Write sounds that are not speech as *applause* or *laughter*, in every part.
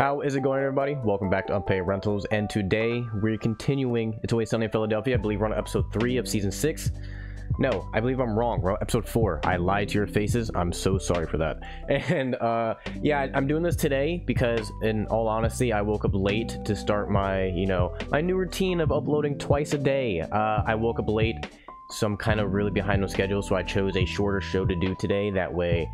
How is it going, everybody? Welcome back to Unpaid Rentals, and today we're continuing It's Always Sunny in Philadelphia. I believe we're on episode 3 of season 6. No, I believe I'm wrong. We're on episode 4. I lied to your faces. I'm so sorry for that. *laughs* And, uh, yeah, I'm doing this today because, in all honesty, I woke up late to start my, you know, my new routine of uploading twice a day. Uh, I woke up late, so I'm kind of really behind on schedule, so I chose a shorter show to do today. That way,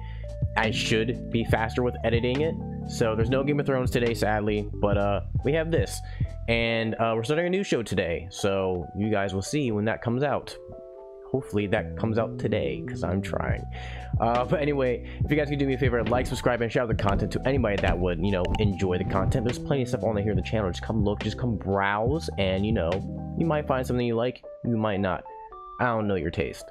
I should be faster with editing it. So there's no Game of Thrones today, sadly, but uh, we have this. And uh, we're starting a new show today, so you guys will see when that comes out. Hopefully that comes out today, because I'm trying. Uh, but anyway, if you guys can do me a favor, like, subscribe, and share the content to anybody that would, you know, enjoy the content. There's plenty of stuff on here in the channel. Just come look, just come browse, and, you know, you might find something you like, you might not. I don't know your taste.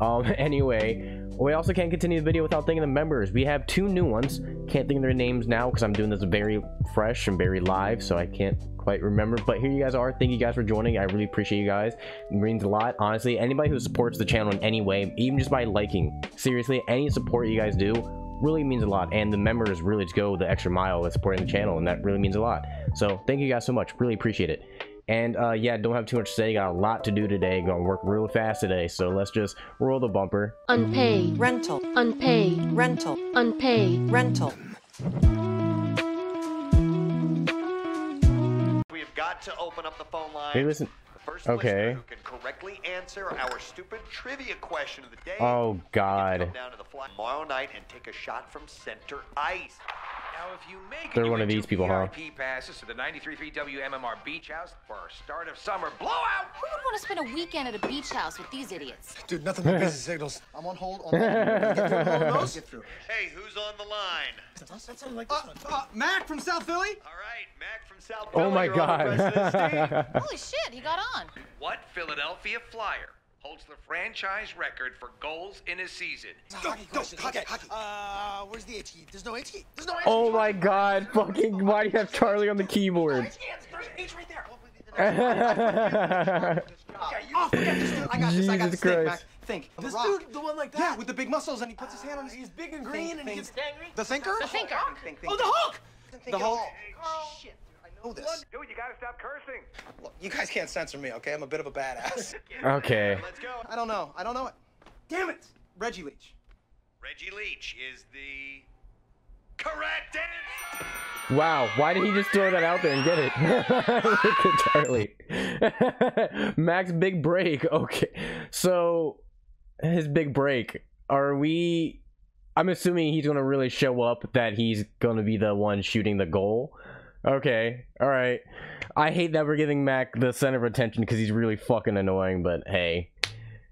Um, *laughs* anyway, we also can't continue the video without thanking the members. We have two new ones. Can't think of their names now because I'm doing this very fresh and very live, so I can't quite remember. But here you guys are. Thank you guys for joining. I really appreciate you guys. It means a lot. Honestly, anybody who supports the channel in any way, even just by liking, seriously, any support you guys do really means a lot. And the members really just go the extra mile with supporting the channel, and that really means a lot. So thank you guys so much. Really appreciate it. And uh, yeah, don't have too much to say. Got a lot to do today. Gonna work real fast today. So let's just roll the bumper. Unpaid. rental, Unpaid. rental, Unpaid. rental. We have got to open up the phone line. Hey, listen. The first Okay. who can correctly answer our stupid trivia question of the day. Oh, Come God. down to the fly tomorrow night and take a shot from center ice. Now, if you make They're one of these two people, huh? VIP passes to the 93.3 WMMR Beach House for our start of summer blowout. Who would want to spend a weekend at a beach house with these idiots? Dude, nothing but busy signals. *laughs* I'm on hold. On hold. *laughs* Get through, hold on those. Get through. Hey, who's on the line? That sounded like this one. Uh, Mac from South Philly. All right, Mac from South Philly. Oh my you're on with President Steve. god. *laughs* Holy shit, he got on. What Philadelphia Flyer holds the franchise record for goals in a season? Go, go, hockey, hockey. Uh, where's the H key? There's no H key. There's no H oh my god. Fucking. Why do you have Charlie on the keyboard? H H right there. Oh, forget this dude. I got this. I Jesus. Think, Christ. Think. This dude, the one like that. Yeah, with the big muscles, and he puts his hand on his. He's big and green, and he gets angry. The thinker. The thinker. Oh, the Hulk. The Hulk. Shit, dude, I know this. Dude, you gotta stop cursing. Look, you guys can't censor me, okay? I'm a bit of a badass. *laughs* okay. Let's go. I don't know. I don't know it. Damn it. Reggie Leach. Reggie Leach is the correct answer. Wow. Why did he just throw that out there and get it? Look *laughs* at Charlie. *laughs* Mac's big break. Okay. So his big break. Are we? I'm assuming he's gonna really show up. That he's gonna be the one shooting the goal. Okay. All right. I hate that we're giving Mac the center of attention because he's really fucking annoying. But hey,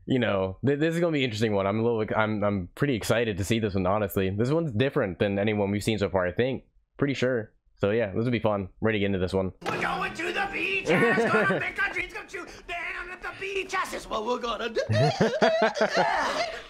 you know, th- this is gonna be an interesting one. I'm a little, I'm, I'm pretty excited to see this one. Honestly, this one's different than anyone we've seen so far. I think, pretty sure. So yeah, this will be fun. Ready to get into this one. We're going to the beach. It's gonna make our dreams come true. Down at the beach. This is what we're gonna do. *laughs*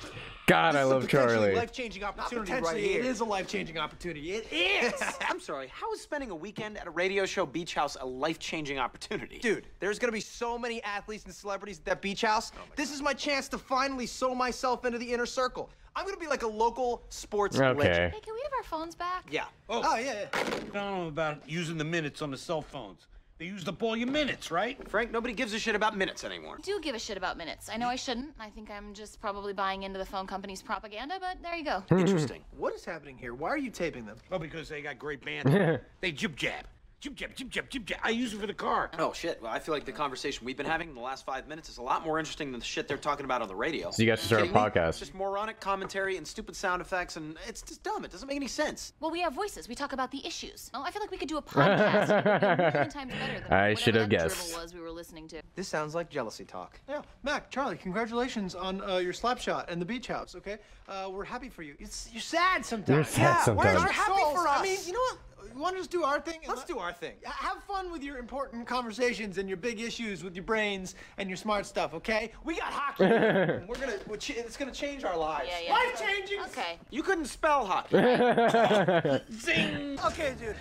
God, I love Charlie. life-changing opportunity right Potentially, here. it is a life-changing opportunity. It is. *laughs* I'm sorry. How is spending a weekend at a radio show beach house a life-changing opportunity? Dude, there's gonna be so many athletes and celebrities at that beach house. Oh this is my chance to finally sew myself into the inner circle. I'm gonna be like a local sports Okay. legend. Hey, can we have our phones back? Yeah. Oh. Oh, yeah, yeah. I don't know about using the minutes on the cell phones. They used up all your minutes, right? Frank, nobody gives a shit about minutes anymore. I do give a shit about minutes. I know I shouldn't. I think I'm just probably buying into the phone company's propaganda, but there you go. Interesting. *laughs* What is happening here? Why are you taping them? Well, because they got great bands. *laughs* they jib jab. Jib jab, jib jab, jib jab. I use it for the car. Oh shit. Well, I feel like the conversation we've been having in the last five minutes is a lot more interesting than the shit they're talking about on the radio. So you guys should start a Kidding me? podcast. It's just moronic commentary and stupid sound effects, and it's just dumb. It doesn't make any sense. Well, we have voices. We talk about the issues. Oh, I feel like we could do a podcast. It would be a million times better than *laughs* I whatever should have that guessed. was we were listening to. This sounds like jealousy talk. Yeah, Mac, Charlie, congratulations on uh, your slap shot and the beach house. Okay, uh, we're happy for you. It's, you're sad sometimes. You're sad yeah, sometimes. We're You're happy for us. I mean, you know what? You want to just do our thing? Let's let- do our thing. Have fun with your important conversations and your big issues with your brains and your smart stuff. Okay? We got hockey. and *laughs* we're gonna. We're ch- it's gonna change our lives. Yeah, yeah. Life changing. Okay. You couldn't spell hockey. *laughs* Zing. Okay, dude.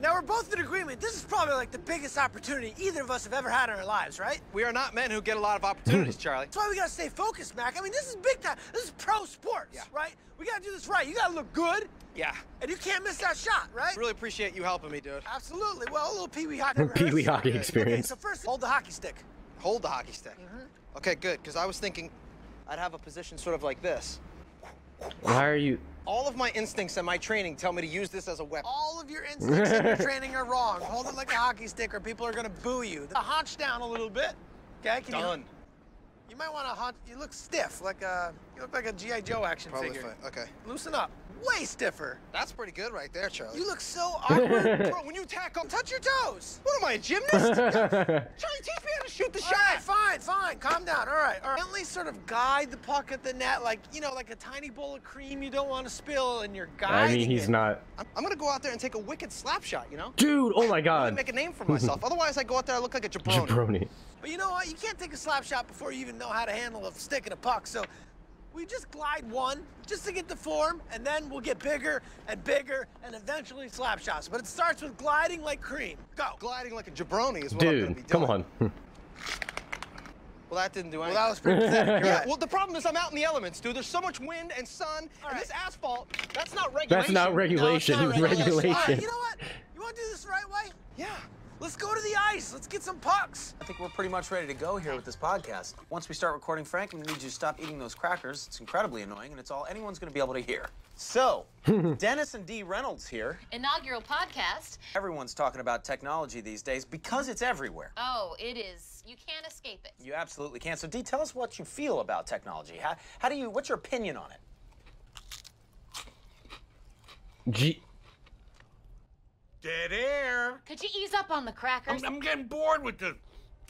Now we're both in agreement. This is probably like the biggest opportunity either of us have ever had in our lives, right? We are not men who get a lot of opportunities, *laughs* Charlie. That's why we gotta stay focused, Mac. I mean, this is big time. This is pro sports, right? We gotta do this right. You gotta look good, Yeah. And you can't miss that shot, right? Really appreciate you helping me, dude. Absolutely. Well, a little pee-wee hockey. *laughs* Pee-wee rehearsal. hockey Okay, experience. so first, hold the hockey stick. Hold the hockey stick. Mm-hmm. Okay, good, because I was thinking I'd have a position sort of like this. Why are you? All of my instincts and my training tell me to use this as a weapon. All of your instincts and your *laughs* training are wrong. Hold it like a hockey stick, or people are gonna boo you. The hunch down a little bit. Okay. Can Done. You, you might want to hunch. You look stiff, like a you look like a GI Joe action Probably figure. fine. Okay. Loosen up. Way stiffer. That's pretty good right there, Charlie. You look so awkward. *laughs* Bro, when you tackle, Touch your toes. what am I, a gymnast? *laughs* Charlie, teach me how to shoot the All shot. right, fine, fine. Calm down. All right, all right. Gently sort of guide the puck at the net, like you know, like a tiny bowl of cream you don't want to spill, and you're I mean, he's it. not. I'm, I'm gonna go out there and take a wicked slap shot, you know? Dude, oh my Really god. make a name for *laughs* myself. Otherwise, I go out there, I look like a jabroni. Jabroni. But you know what? You can't take a slap shot before you even know how to handle a stick and a puck. So we just glide one just to get the form, and then we'll get bigger and bigger and eventually slap shots. But it starts with gliding like cream. Go. Gliding like a jabroni is what I'm gonna be Dude, come on. *laughs* Well, that didn't do anything. Well, that was pretty *laughs* pathetic. Yeah, well, the problem is I'm out in the elements, dude. There's so much wind and sun, All and right. this asphalt, that's not regulation. That's not No, it's regulation. not *laughs* regulation. All right, regulation. you know what? You want to do this the right way? Yeah. Let's go to the ice. Let's get some pucks. I think we're pretty much ready to go here with this podcast. Once we start recording, Frank, I'm gonna need you to stop eating those crackers. It's incredibly annoying, and it's all anyone's gonna be able to hear. So, *laughs* Dennis and Dee Reynolds here. Inaugural podcast. Everyone's talking about technology these days because it's everywhere. Oh, it is. You can't escape it. You absolutely can. So, Dee, tell us what you feel about technology. How, how do you? What's your opinion on it? G. Dead air. Could you ease up on the crackers? I'm, I'm getting bored with this.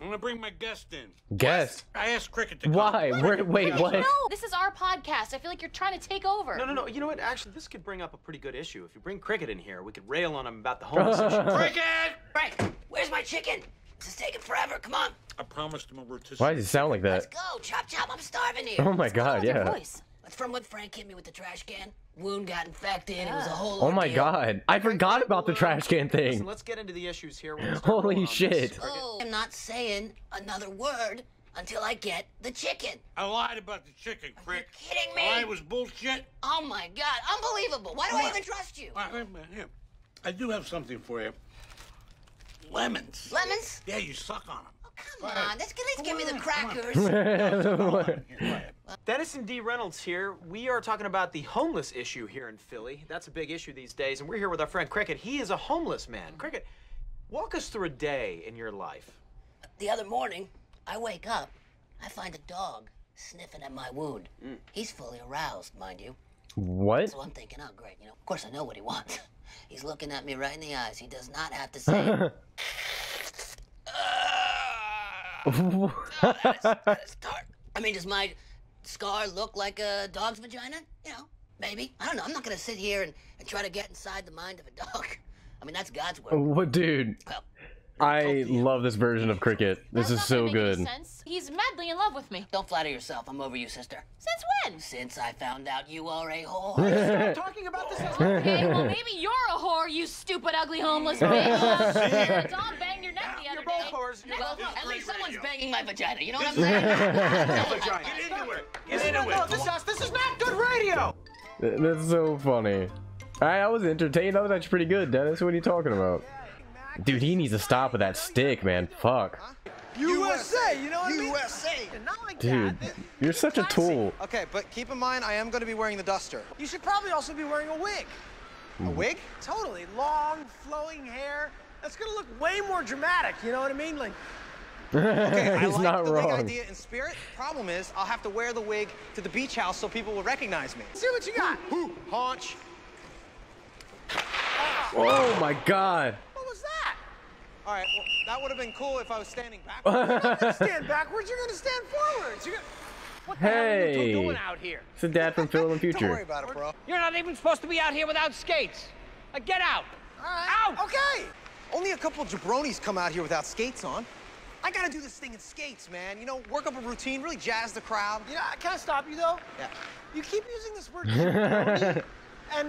I'm gonna bring my guest in. Guest? I asked Cricket to come. Why? Where, wait, what? No, this is our podcast. I feel like you're trying to take over. No, no, no. You know what? Actually, this could bring up a pretty good issue. If you bring Cricket in here, we could rail on him about the homeless *laughs* issue. Cricket! Frank, where's my chicken? This is taking forever. Come on. I promised him a rotisserie. Why does it sound like that? Let's go. Chop, chop. I'm starving here. Oh my god, Your yeah. voice. It's from when Frank hit me with the trash can. Wound got infected. It was a whole Oh my ordeal. god. I forgot about the trash can Listen, thing. let's get into the issues here. We're gonna start Holy rolling on this. shit. Oh, I'm not saying another word until I get the chicken. I lied about the chicken, Crick. kidding me? I was bullshit. Oh my god, unbelievable. Why do I even trust you? Uh, wait a. I do have something for you. Lemons. Lemons? Yeah, you suck on them. Come on, let's, at least give me the Come on. crackers. *laughs* Dennis and Dee Reynolds here. We are talking about the homeless issue here in Philly. That's a big issue these days, and we're here with our friend Cricket. He is a homeless man. Cricket, walk us through a day in your life. the other morning, I wake up, I find a dog sniffing at my wound. Mm. He's fully aroused, mind you. What? So I'm thinking, oh, great, you know, of course I know what he wants. *laughs* He's looking at me right in the eyes. He does not have to say, *laughs* oh, that is, that is dark. I mean, does my scar look like a dog's vagina? You know, maybe. I don't know. I'm not going to sit here and, and try to get inside the mind of a dog. *laughs* I mean, that's God's work. What, dude? Well, I love this version of cricket. This is so gonna make any good. sense. He's madly in love with me. don't flatter yourself. I'm over you, sister. Since when? Since I found out you are a whore. *laughs* Talking about this. Okay, well maybe you're a whore, you stupid, ugly, homeless bitch. *laughs* Dog banged your neck the other You're both day. whores. Well, at least someone's radio. banging my vagina. You know what I'm saying? *laughs* Get into it. Get into No, it. this is, this is not good radio. That's so funny. I, I was entertained. That was actually pretty good, Dennis. What are you talking about? Dude, he needs to stop with that stick, man. Fuck. USA, you know what I mean? USA. Like Dude, that. you're such a tool. Okay, but keep in mind, I am going to be wearing the duster. You should probably also be wearing a wig. A hmm. wig? Totally. Long, flowing hair. That's gonna look way more dramatic, you know what I mean? Like, Okay, I *laughs* like not the wig idea in spirit. Problem is, I'll have to wear the wig to the beach house so people will recognize me. see what you got. Haunch. Oh my god. What was that? All right, well, that would have been cool if I was standing backwards. *laughs* Stand *laughs* backwards, you're gonna stand forwards. You're gonna... What the Hey. hell are you two doing out here? It's the dad from Phil in *laughs* the Don't worry future. about it, bro. You're not even supposed to be out here without skates. Uh, get out. All right. Out. Okay. Only a couple jabronis come out here without skates on. I gotta do this thing in skates, man. You know, work up a routine, really jazz the crowd. You know, can I stop you though? Yeah. You keep using this word jabroni, and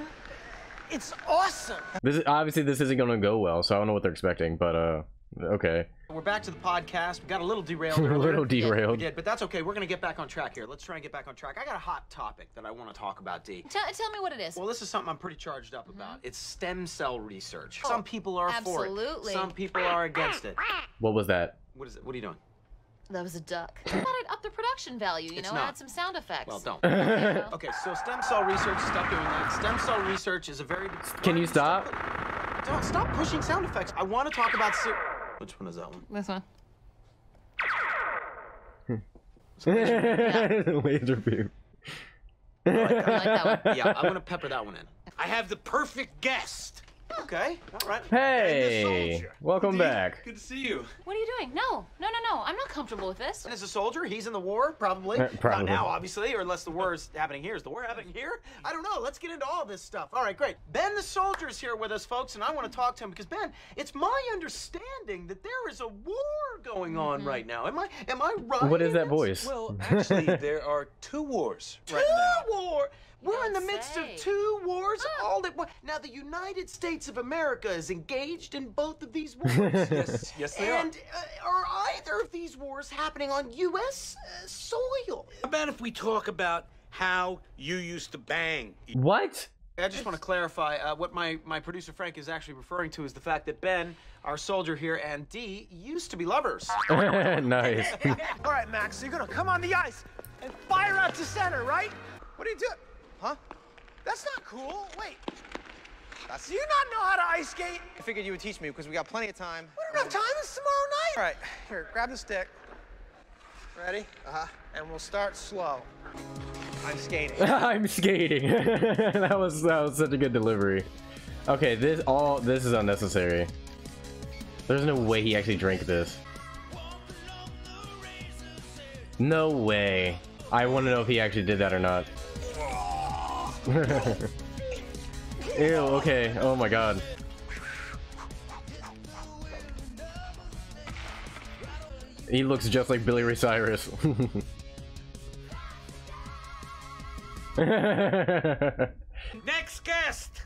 it's awesome. This is obviously this isn't gonna go well, so I don't know what they're expecting, but uh Okay. We're back to the podcast. We got a little derailed. *laughs* A earlier. little We derailed. did, but that's okay. We're gonna get back on track here. Let's try and get back on track. I got a hot topic that I want to talk about, Dee. Tell, tell me what it is. Well, this is something I'm pretty charged up about. It's stem cell research. Some people are for it. Absolutely. Some people are against it. What was that? What is it? What are you doing? That was a duck. I thought I'd up the production value, you It's know, not. add some sound effects. Well, don't. *laughs* Okay, so stem cell research. Stop doing that. Stem cell research is a very. Can you stop? Don't stop pushing sound effects. I want to talk about. Ser- Which one is that one? This one. *laughs* Laser beam. *laughs* Oh, I like that one. Yeah, I'm gonna pepper that one in. I have the perfect guest. Okay, all right. Hey, welcome back. Good to see you. What are you doing? No, no, no, no. I'm not comfortable with this. And as a soldier, he's in the war, probably. Uh, probably. Not now, obviously, or unless the war is happening here. Is the war happening here? I don't know. Let's get into all this stuff. All right, great. Ben the soldier is here with us, folks, and I want to talk to him because Ben, it's my understanding that there is a war going on Mm-hmm. right now. Am I am I right? What is that voice? Well, actually, there are two wars *laughs* Two right now. war. We're in the midst say. of two wars all at once. Now, the United States of America is engaged in both of these wars. *laughs* Yes, yes, they are. and uh, are either of these wars happening on U.S. Uh, soil? How about if we talk about how you used to bang? What? I just want to clarify uh, what my, my producer Frank is actually referring to is the fact that Ben, our soldier here, and Dee used to be lovers. *laughs* nice. *laughs* All right, Max, so you're gonna come on the ice and fire out to center, right? What are you doing? Huh? That's not cool. Wait. Do you not know how to ice skate? I figured you would teach me because we got plenty of time. We don't have time. It's tomorrow night. All right, here, grab the stick. Ready? Uh-huh. And we'll start slow. I'm skating. *laughs* I'm skating. *laughs* that was that was such a good delivery. Okay, this all this is unnecessary. There's no way he actually drank this. No way. I want to know if he actually did that or not. *laughs* Ew, okay. Oh my god. He looks just like Billy Ray Cyrus. *laughs* Next guest.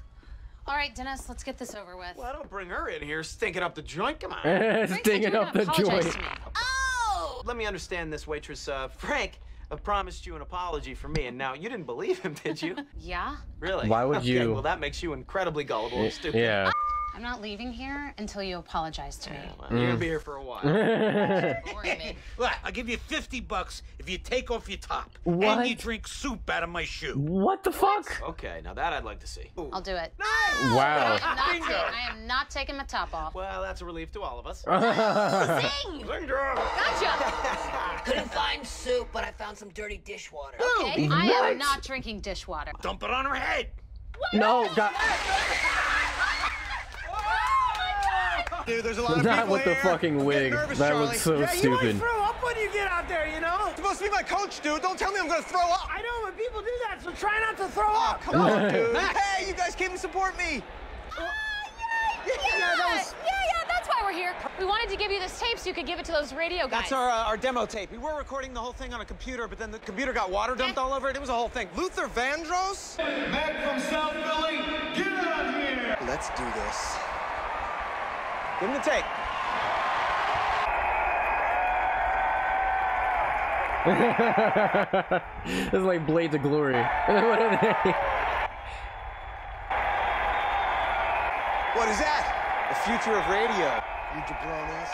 All right, Dennis, let's get this over with. well, don't bring her in here stinking up the joint. Come on. Frank said Stinging you were up the joint. Oh! Let me understand this, waitress. Uh, Frank uh, promised you an apology for me, and now you didn't believe him, did you? *laughs* Yeah? Really? Why would Okay, you- Well, that makes you incredibly gullible and stupid. yeah. I'm not leaving here until you apologize to me. Well, *laughs* You're gonna be here for a while. *laughs* Me. Look, I'll give you 50 bucks if you take off your top. What? And you drink soup out of my shoe. What the fuck? okay, now that I'd like to see. I'll do it. Wow. I'm not ta- I am not taking my top off. Well, that's a relief to all of us. *laughs* Zing! Zinger! Gotcha! Couldn't find soup, but I found some dirty dishwater. Okay. I am not drinking dishwater. Dump it on her head. No, God. Dude, there's a lot *laughs* of Not people with the fucking wig. nervous, That Charlie. looks so yeah, you stupid. might throw up when you get out there, you know? You're supposed to be my coach, dude. Don't tell me I'm gonna throw up. I know, but people do that, so try not to throw up. Come on, *laughs* dude. hey, you guys came to support me. Yeah, *laughs* yeah, yeah, that's why we're here. We wanted to give you this tape so you could give it to those radio guys. That's our uh, our demo tape. We were recording the whole thing on a computer, but then the computer got water dumped all over it. It was a whole thing. Luther Vandross. Mac from South Philly, get out here! Let's do this. Give him the tape. this *laughs* is like Blades of Glory. *laughs* what are they? What is that? The future of radio. You jabronis.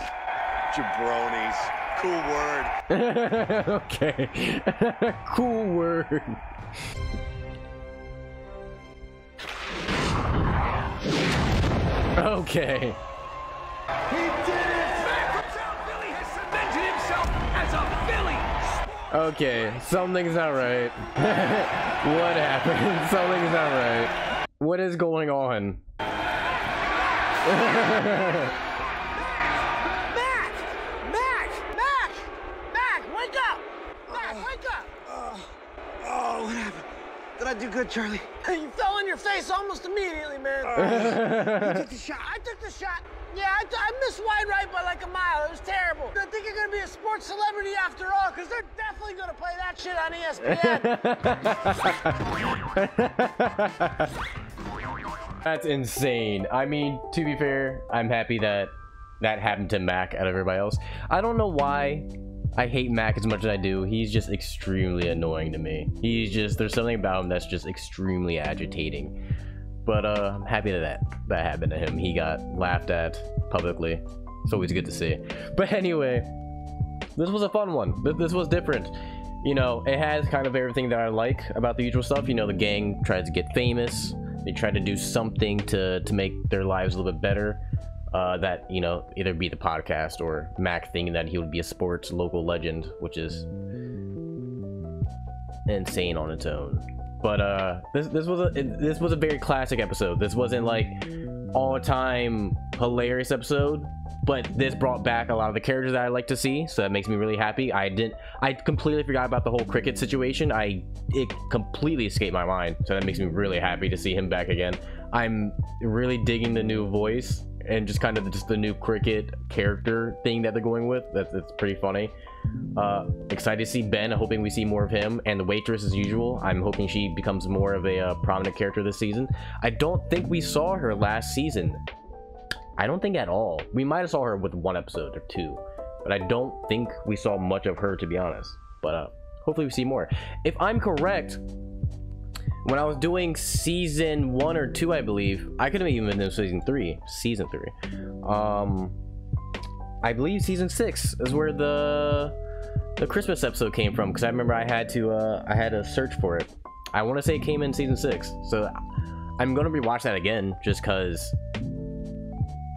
Jabronis. Cool word. *laughs* okay. cool word. Okay. He did it! Philly has cemented himself as a Philly! Okay. Something's not right. *laughs* what happened? *laughs* Something's not right. What is going on? *laughs* Mac! Mac! Mac! Mac, wake up! Mac, wake up! Oh, what happened? Did I do good, Charlie? *laughs* You fell on your face almost immediately, man. You took the *laughs* shot. I took the shot. Yeah, I, I missed wide right by like a mile. It was terrible. I think you're gonna be a sports celebrity after all, because they're definitely gonna play that shit on ESPN. *laughs* That's insane. I mean, to be fair, I'm happy that that happened to Mac out of everybody else. I don't know why I hate Mac as much as I do. He's just extremely annoying to me. He's just there's something about him that's just extremely agitating. But uh, I'm happy that, that that happened to him. He got laughed at publicly. It's always good to see. But anyway, this was a fun one. This, this was different. You know, it has kind of everything that I like about the usual stuff. You know, the gang tries to get famous. They try to do something to to make their lives a little bit better. Uh, that you know, either be the podcast or Mac thinking that he would be a sports local legend, which is insane on its own. But uh, this this was a this was a very classic episode. This wasn't like all time hilarious episode, but this brought back a lot of the characters that I like to see, so that makes me really happy. I didn't, I completely forgot about the whole cricket situation. I it completely escaped my mind, so that makes me really happy to see him back again. I'm really digging the new voice and just kind of just the new cricket character thing that they're going with. That's that's pretty funny. Uh, excited to see Ben. Hoping we see more of him and the waitress as usual. I'm hoping she becomes more of a uh, prominent character this season. I don't think we saw her last season. I don't think at all. We might have saw her with one episode or two, but I don't think we saw much of her to be honest. But uh, hopefully we see more. If I'm correct, when I was doing season one or two, I believe I could have even been season three. Season three. Um, I believe season six is where the the Christmas episode came from because I remember I had to uh, I had to search for it. I want to say it came in season six, so I'm gonna rewatch that again just because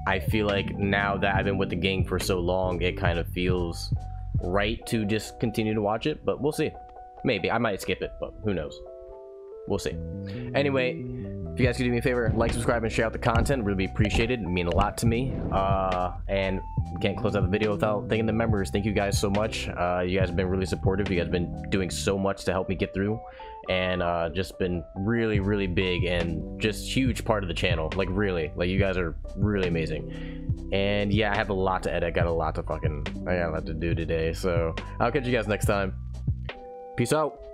I feel like now that I've been with the gang for so long, it kind of feels right to just continue to watch it. But we'll see. Maybe I might skip it, but who knows? We'll see. Anyway, if you guys could do me a favor, like, subscribe, and share out the content, really be appreciated. Mean a lot to me. Uh, and can't close out the video without thanking the members. Thank you guys so much. Uh, you guys have been really supportive. You guys have been doing so much to help me get through, and uh, just been really, really big and just huge part of the channel. Like really, like you guys are really amazing. And yeah, I have a lot to edit. I got a lot to fucking, I got a lot to do today. So I'll catch you guys next time. Peace out.